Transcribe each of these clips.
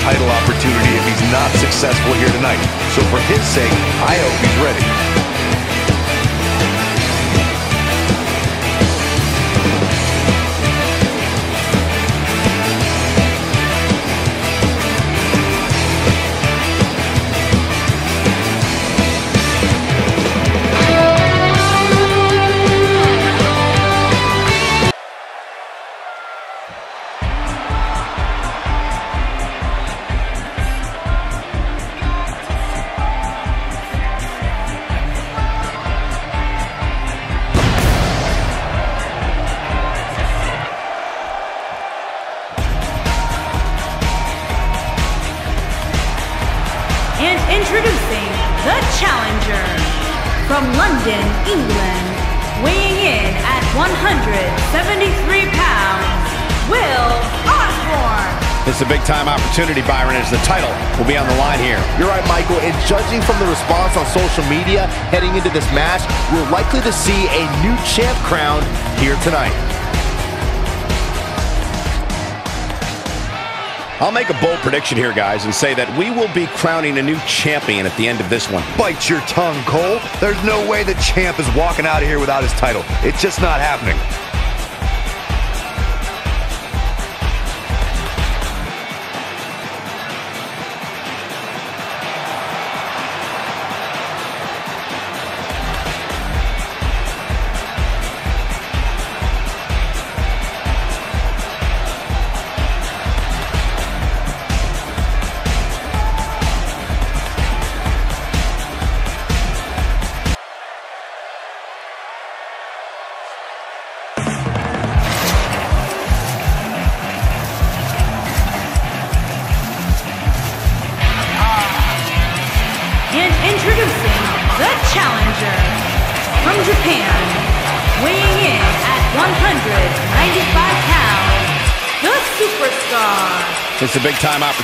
title opportunity if he's not successful here tonight. So for his sake, I hope he's ready. From London, England, weighing in at 173 pounds, Will Osborne. This is a big-time opportunity, Byron, as the title will be on the line here. You're right, Michael, and judging from the response on social media heading into this match, we're likely to see a new champ crowned here tonight. I'll make a bold prediction here, guys, and say that we will be crowning a new champion at the end of this one. Bite your tongue, Cole. There's no way the champ is walking out of here without his title. It's just not happening.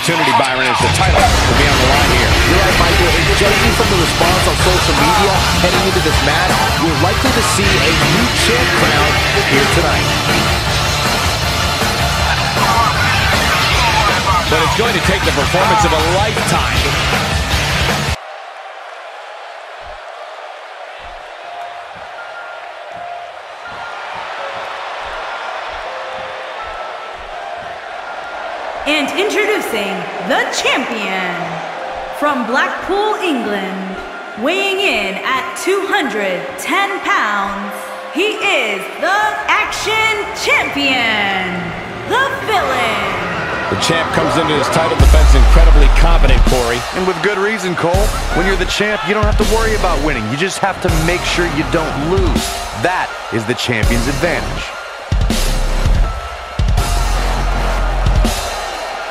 Opportunity, Byron, as the title will be on the line here. You're right, Michael, and judging from the response on social media heading into this match, we're likely to see a new champ crowned here tonight. But it's going to take the performance of a lifetime. And introducing the champion from Blackpool, England, weighing in at 210 pounds, he is the Action Champion, the villain. The champ comes into his title defense incredibly confident, Corey. And with good reason, Cole. When you're the champ, you don't have to worry about winning. You just have to make sure you don't lose. That is the champion's advantage.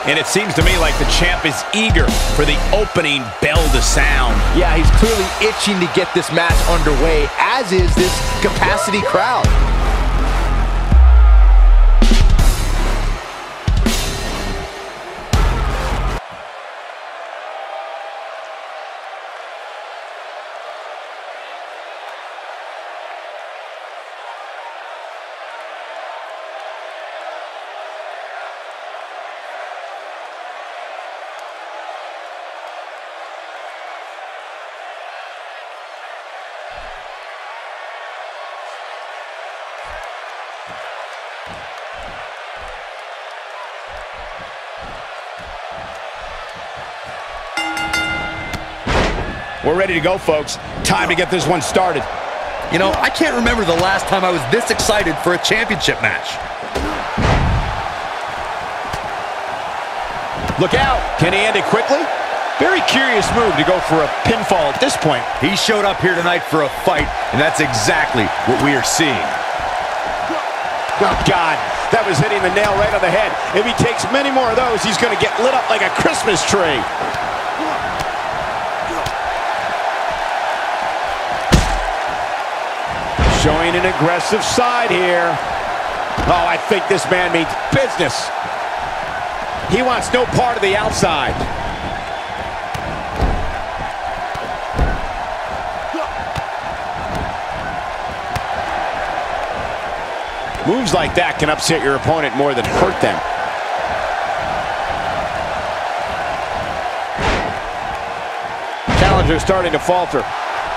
And it seems to me like the champ is eager for the opening bell to sound. Yeah, he's clearly itching to get this match underway, as is this capacity crowd. We're ready to go, folks. Time to get this one started. You know, I can't remember the last time I was this excited for a championship match. Look out. Can he end it quickly? Very curious move to go for a pinfall at this point. He showed up here tonight for a fight, and that's exactly what we are seeing. Oh, God. That was hitting the nail right on the head. If he takes many more of those, he's going to get lit up like a Christmas tree. Showing an aggressive side here. Oh, I think this man means business. He wants no part of the outside. Moves like that can upset your opponent more than hurt them. Challenger starting to falter.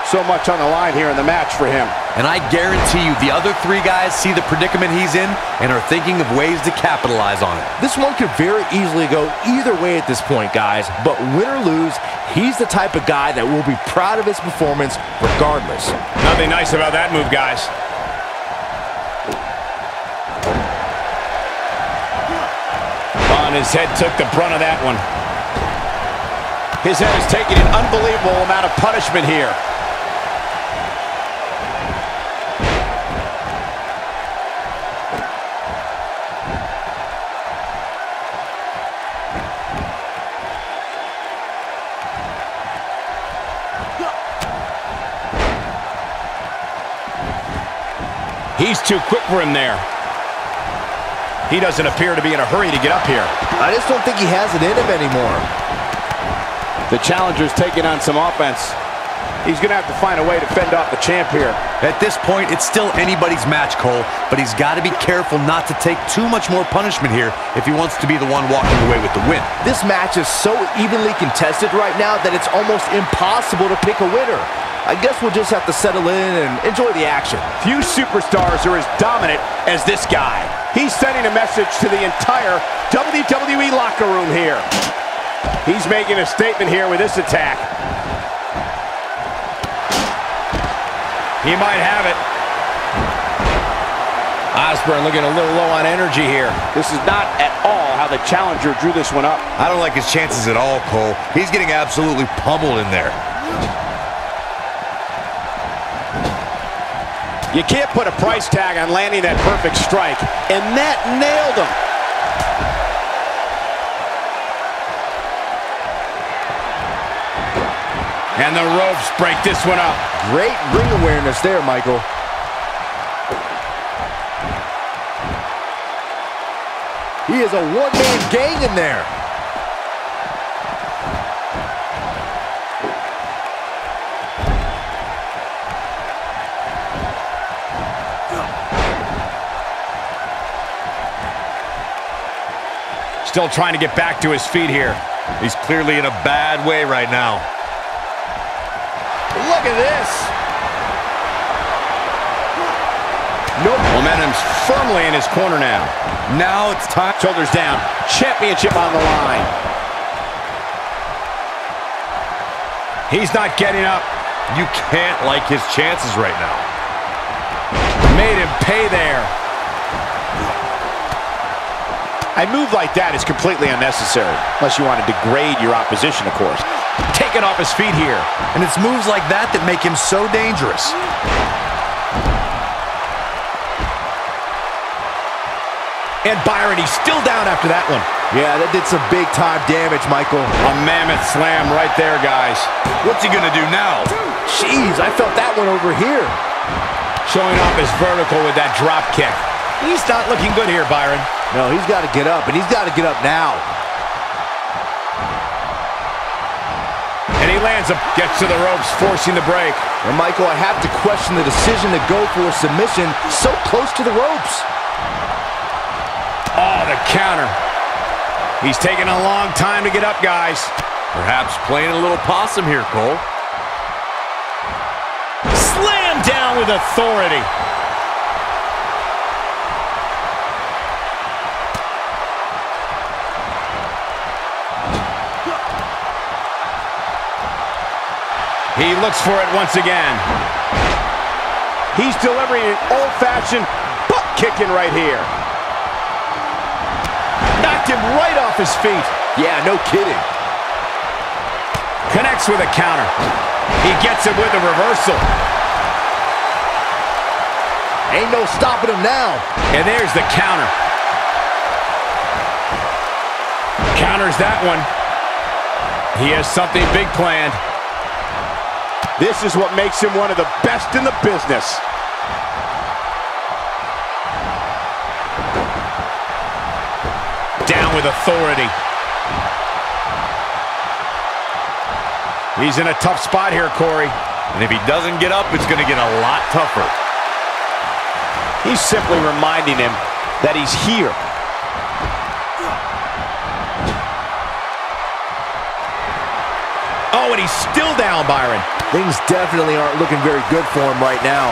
So much on the line here in the match for him. And I guarantee you the other three guys see the predicament he's in and are thinking of ways to capitalize on it. This one could very easily go either way at this point, guys. But win or lose, he's the type of guy that will be proud of his performance regardless. Nothing nice about that move, guys. On his head took the brunt of that one. His head is taking an unbelievable amount of punishment here. He's too quick for him there. He doesn't appear to be in a hurry to get up here. I just don't think he has it in him anymore. The challenger's taking on some offense. He's going to have to find a way to fend off the champ here. At this point, it's still anybody's match, Cole, but he's got to be careful not to take too much more punishment here if he wants to be the one walking away with the win. This match is so evenly contested right now that it's almost impossible to pick a winner. I guess we'll just have to settle in and enjoy the action. Few superstars are as dominant as this guy. He's sending a message to the entire WWE locker room here. He's making a statement here with this attack. He might have it. Osborne looking a little low on energy here. This is not at all how the challenger drew this one up. I don't like his chances at all, Cole. He's getting absolutely pummeled in there. You can't put a price tag on landing that perfect strike, and that nailed him. And the ropes break this one up. Great ring awareness there, Michael. He is a one-man gang in there. Still trying to get back to his feet here. He's clearly in a bad way right now. Look at this. Nope. Momentum's firmly in his corner now. Now it's time. Shoulders down. Championship on the line. He's not getting up. You can't like his chances right now. Made him pay there. A move like that is completely unnecessary, unless you want to degrade your opposition, of course. Taken off his feet here. And it's moves like that that make him so dangerous. And Byron, he's still down after that one. Yeah, that did some big-time damage, Michael. A mammoth slam right there, guys. What's he going to do now? Jeez, I felt that one over here. Showing off his vertical with that drop kick. He's not looking good here, Byron. No, he's got to get up, and he's got to get up now. And he lands him, gets to the ropes, forcing the break. And Michael, I have to question the decision to go for a submission so close to the ropes. Oh, the counter. He's taking a long time to get up, guys. Perhaps playing a little possum here, Cole. Slam down with authority. He looks for it once again. He's delivering an old-fashioned butt kicking right here. Knocked him right off his feet. Yeah, no kidding. Connects with a counter. He gets it with a reversal. Ain't no stopping him now. And there's the counter. Counters that one. He has something big planned. This is what makes him one of the best in the business. Down with authority. He's in a tough spot here, Corey. And if he doesn't get up, it's going to get a lot tougher. He's simply reminding him that he's here Oh, and he's still down, Byron. Things definitely aren't looking very good for him right now.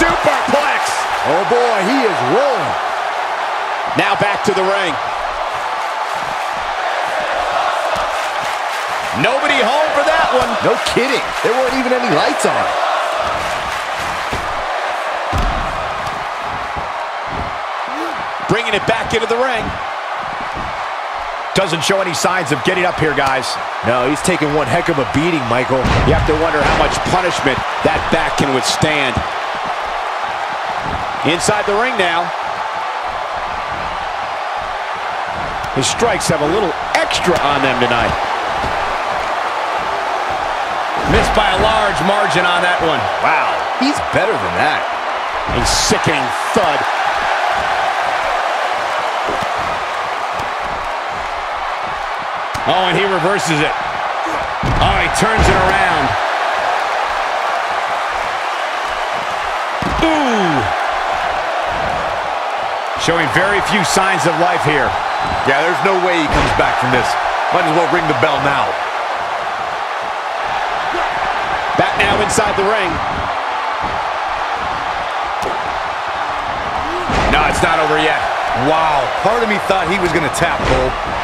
Superplex! Oh boy, he is rolling. Now back to the ring. Nobody home for that one. No kidding. There weren't even any lights on. Bringing it back into the ring. Doesn't show any signs of getting up here, guys. No, he's taking one heck of a beating, Michael. You have to wonder how much punishment that back can withstand. Inside the ring now. His strikes have a little extra on them tonight. Missed by a large margin on that one. Wow, he's better than that. A sickening thud. Oh, and he reverses it. Oh, he turns it around. Ooh. Showing very few signs of life here. Yeah, there's no way he comes back from this. Might as well ring the bell now. Back now inside the ring. No, it's not over yet. Wow, part of me thought he was going to tap, Cole.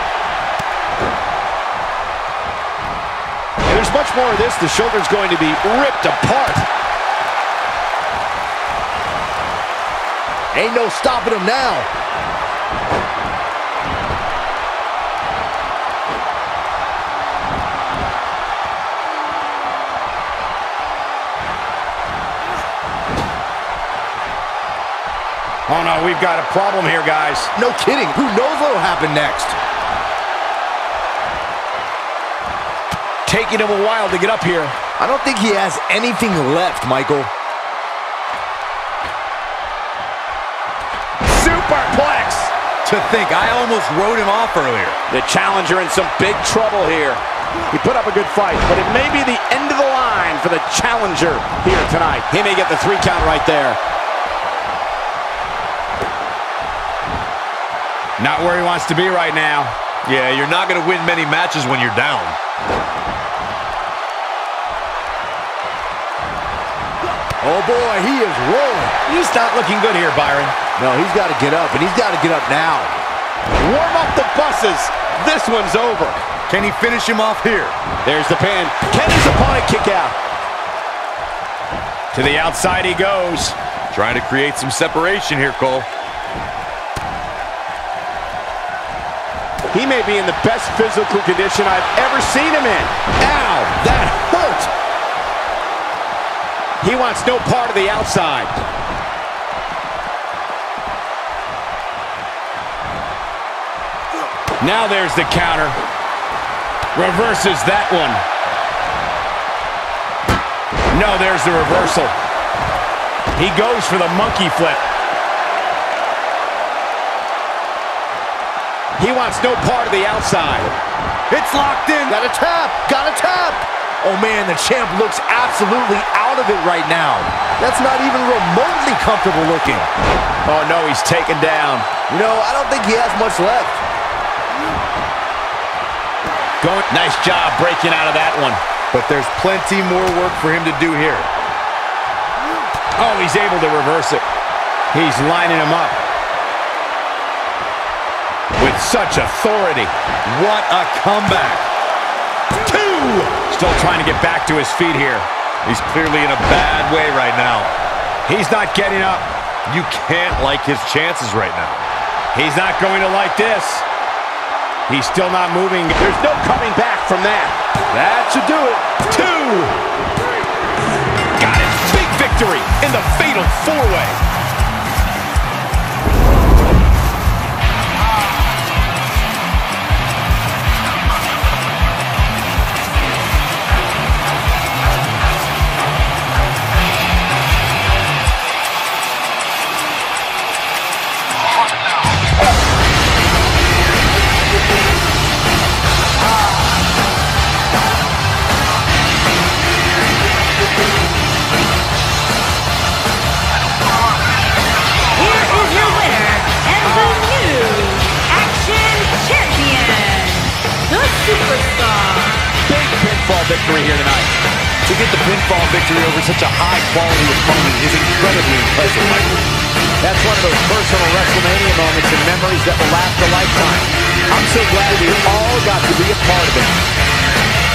More of this. The shoulder's going to be ripped apart. Ain't no stopping him now. Oh, no, we've got a problem here, guys. No kidding. Who knows what'll happen next? Taking him a while to get up here. I don't think he has anything left, Michael. Superplex! To think, I almost wrote him off earlier. The challenger in some big trouble here. He put up a good fight, but it may be the end of the line for the challenger here tonight. He may get the three count right there. Not where he wants to be right now. Yeah, you're not going to win many matches when you're down. Oh boy, he is rolling. He's not looking good here, Byron. No, he's got to get up, and he's got to get up now. Warm up the buses. This one's over. Can he finish him off here? There's the pin. Can his opponent kick out? To the outside he goes. Trying to create some separation here, Cole. He may be in the best physical condition I've ever seen him in. Ow, that hurt. He wants no part of the outside. Now there's the counter. Reverses that one. No, there's the reversal. He goes for the monkey flip. He wants no part of the outside. It's locked in. Got a tap. Got a tap. Oh, man, the champ looks absolutely out of it right now. That's not even remotely comfortable looking. Oh, no, he's taken down. You know, I don't think he has much left. Going, nice job breaking out of that one. But there's plenty more work for him to do here. Oh, he's able to reverse it. He's lining him up. With such authority. What a comeback. Two! Still trying to get back to his feet here. He's clearly in a bad way right now. He's not getting up. You can't like his chances right now. He's not going to like this. He's still not moving. There's no coming back from that. That should do it. Two! Got it. Big victory in the fatal four-way. Victory here tonight. To get the pinfall victory over such a high-quality opponent is incredibly impressive, Michael. That's one of those personal WrestleMania moments and memories that will last a lifetime. I'm so glad we all got to be a part of it.